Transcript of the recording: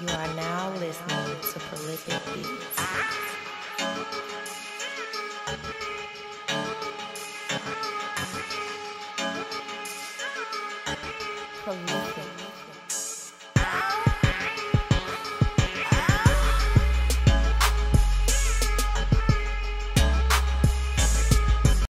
You are now listening to Prolific Beats. prolific.